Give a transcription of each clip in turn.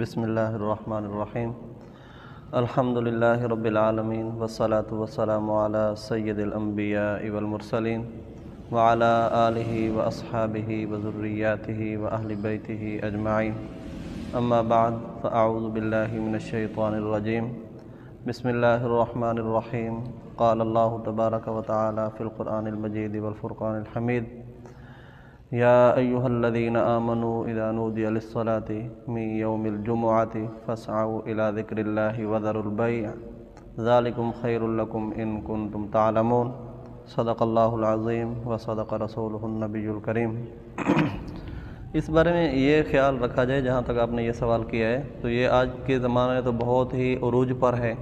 بسم اللہ الرحمن الرحیم۔ الحمد للہ رب العالمین والصلاة والسلام علی سید الانبیاء والمرسلین وعلى آلہ واصحابہ وذریاتہ واہل بیتہ اجمعین۔ اما بعد، فاعوذ باللہ من الشیطان الرجیم۔ بسم اللہ الرحمن الرحیم۔ قال اللہ تبارک وتعالی فی القرآن المجید والفرقان الحمید۔ یا ایہا الذین آمنوا اذا نودی للصلاة من یوم الجمعة فاسعوا الى ذکر اللہ وذروا البیع ذالکم خیر لکم ان کنتم تعلمون. صدق اللہ العظیم وصدق رسولہ النبی الکریم اس بارے میں یہ خیال رکھا جائے جہاں تک آپ نے یہ سوال کیا ہے، تو یہ آج کے زمانے میں تو بہت ہی عروج پر ہے۔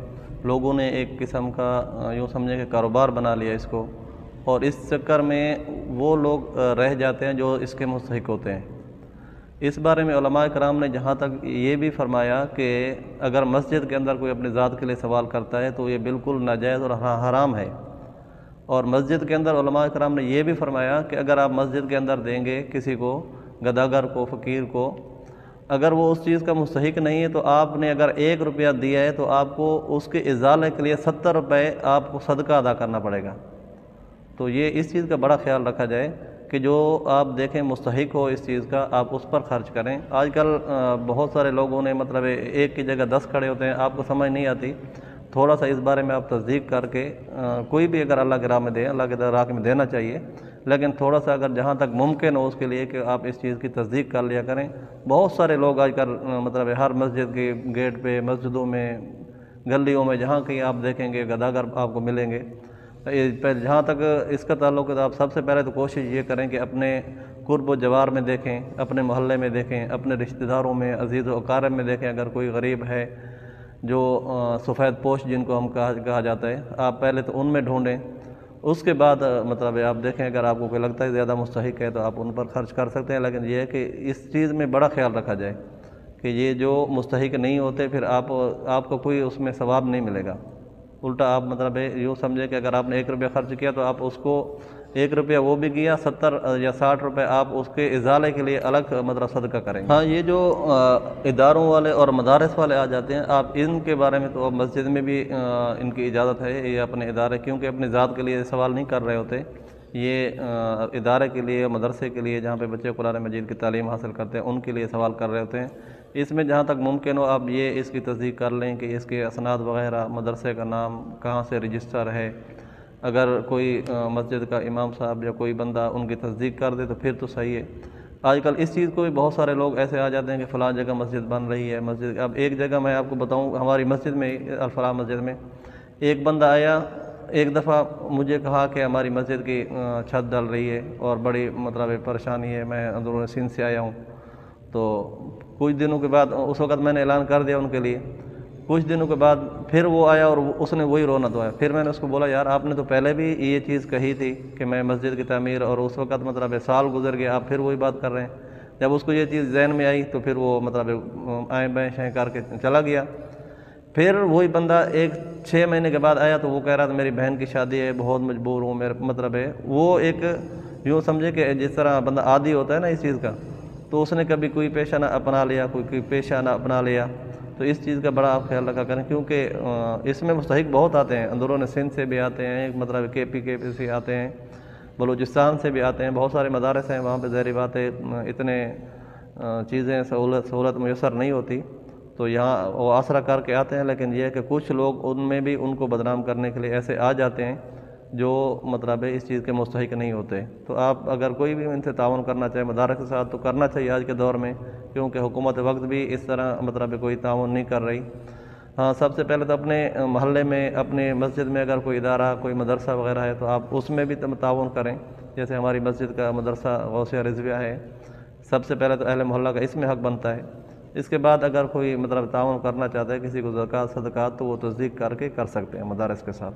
لوگوں نے ایک قسم کا یوں سمجھے کہ کاروبار بنا لیا اس کو۔ اور اس چکر میں وہ لوگ رہ جاتے ہیں جو اس کے مستحق ہوتے ہیں۔ اس بارے میں علماء کرام نے جہاں تک یہ بھی فرمایا کہ اگر مسجد کے اندر کوئی اپنی ذات کے لیے سوال کرتا ہے تو یہ بالکل ناجائز اور حرام ہے۔ اور مسجد کے اندر علماء کرام نے یہ بھی فرمایا کہ اگر آپ مسجد کے اندر دیں گے کسی کو، گداگر کو، فقیر کو، اگر وہ اس چیز کا مستحق نہیں ہے تو آپ نے اگر ایک روپیہ دیا ہے تو آپ کو اس کے ازالے کے لیے ستر روپے آپ کو صدقہ ادا کرنا پڑے گا۔ تو یہ اس چیز کا بڑا خیال رکھا جائے کہ جو آپ دیکھیں مستحق ہو اس چیز کا، آپ اس پر خرچ کریں۔ آج کل بہت سارے لوگوں نے مطلب ایک کی جگہ دس کھڑے ہوتے ہیں، آپ کو سمجھ نہیں آتی۔ تھوڑا سا اس بارے میں آپ تصدیق کر کے کوئی بھی اگر اللہ کے راہ میں دیں اللہ کے راہ میں دینا چاہیے۔ لیکن تھوڑا سا اگر جہاں تک ممکن ہو اس کے لیے کہ آپ اس چیز کی تصدیق کر لیا کریں۔ بہت سارے لوگ آج کل مطلب ہر مسجد کے گیٹ پہ، مسجدوں میں، گلیوں میں، جہاں کہیں آپ دیکھیں گے، گداگر آپ کو ملیں گے۔ جہاں تک اس کا تعلق ہے تو آپ سب سے پہلے تو کوشش یہ کریں کہ اپنے قرب و جوار میں دیکھیں، اپنے محلے میں دیکھیں، اپنے رشتہ داروں میں، عزیز و اقارب میں دیکھیں۔ اگر کوئی غریب ہے جو سفید پوش جن کو ہم کہا جاتا ہے، آپ پہلے تو ان میں ڈھونڈیں۔ اس کے بعد مطلب آپ دیکھیں، اگر آپ کو کوئی لگتا ہے زیادہ مستحق ہے تو آپ ان پر خرچ کر سکتے ہیں، لیکن یہ ہے کہ اس چیز میں بڑا خیال رکھا جائے کہ یہ جو مستحق نہیں ہوتے، پھر آپ آپ کو کوئی اس میں ثواب نہیں ملے گا۔ الٹا آپ مطلب یوں سمجھیں کہ اگر آپ نے ایک روپیہ خرچ کیا تو آپ اس کو ایک روپیہ وہ بھی گیا ستر یا ساٹھ روپے آپ اس کے ازالے کے لیے الگ مطلب صدقہ کریں ہاں یہ جو اداروں والے اور مدارس والے آ جاتے ہیں، آپ ان کے بارے میں تو مسجد میں بھی ان کی اجازت ہے، یہ اپنے ادارے، کیونکہ اپنی ذات کے لیے سوال نہیں کر رہے ہوتے۔ یہ ادارے کے لیے، مدرسے کے لیے، جہاں پہ بچے قرآن مجید کی تعلیم حاصل کرتے ہیں، ان کے لیے سوال کر رہے ہوتے ہیں۔ اس میں جہاں تک ممکن ہو آپ یہ اس کی تصدیق کر لیں کہ اس کے اسناد وغیرہ مدرسے کا نام کہاں سے رجسٹر ہے۔ اگر کوئی مسجد کا امام صاحب یا کوئی بندہ ان کی تصدیق کر دے تو پھر تو صحیح ہے۔ آج کل اس چیز کو بھی بہت سارے لوگ ایسے آ جاتے ہیں کہ فلاں جگہ مسجد بن رہی ہے، مسجد، اب ایک جگہ میں آپ کو بتاؤں، ہماری مسجد میں، الفلاح مسجد میں، ایک بندہ آیا، ایک دفعہ مجھے کہا کہ ہماری مسجد کی چھت ڈل رہی ہے اور بڑی مطلب پریشانی ہے، میں اندرون سندھ سے آیا ہوں۔ تو کچھ دنوں کے بعد اس وقت میں نے اعلان کر دیا ان کے لیے۔ کچھ دنوں کے بعد پھر وہ آیا اور اس نے وہی رونا دھویا۔ پھر میں نے اس کو بولا، یار، آپ نے تو پہلے بھی یہ چیز کہی تھی کہ میں مسجد کی تعمیر اور اس وقت مطلب سال گزر گیا، آپ پھر وہی بات کر رہے ہیں۔ جب اس کو یہ چیز ذہن میں آئی تو پھر وہ مطلب آئیں بائیں شائیں کر کے چلا گیا۔ پھر وہی بندہ ایک چھ مہینے کے بعد آیا تو وہ کہہ رہا تھا، میری بہن کی شادی ہے، بہت مجبور ہوں میرا مطلب ہے وہ ایک یوں سمجھے کہ جس طرح بندہ عادی ہوتا ہے نا اس چیز کا۔ تو اس نے کبھی کوئی پیشہ نہ اپنا لیا، کوئی کوئی پیشہ نہ اپنا لیا۔ تو اس چیز کا بڑا آپ خیال رکھا کریں، کیونکہ اس میں مستحق بہت آتے ہیں۔ اندرون سندھ سے بھی آتے ہیں مطلب کے پی کے پی سے آتے ہیں، بلوچستان سے بھی آتے ہیں، بہت سارے مدارس ہیں۔ وہاں پہ زہری باتیں اتنے چیزیں سہولت سہولت میسر نہیں ہوتی۔ تو یہاں وہ آسرا کر کے آتے ہیں، لیکن یہ ہے کہ کچھ لوگ ان میں بھی ان کو بدنام کرنے کے لیے ایسے آ جاتے ہیں۔ جو مطلب اس چیز کے مستحق نہیں ہوتے۔ تو آپ اگر کوئی بھی ان سے تعاون کرنا چاہے مدارس کے ساتھ تو کرنا چاہیے آج کے دور میں، کیونکہ حکومت وقت بھی اس طرح مطلب کوئی تعاون نہیں کر رہی۔ ہاں سب سے پہلے تو اپنے محلے میں، اپنے مسجد میں اگر کوئی ادارہ، کوئی مدرسہ وغیرہ ہے تو آپ اس میں بھی تعاون کریں۔ جیسے ہماری مسجد کا مدرسہ غوثیہ رضویہ ہے، سب سے پہلے تو اہل محلہ کا اس میں حق بنتا ہے۔ اس کے بعد اگر کوئی مطلب تعاون کرنا چاہتا ہے، کسی کو زکوٰۃ، صدقات، تو وہ تصدیق کر کے کر سکتے ہیں مدارس کے ساتھ۔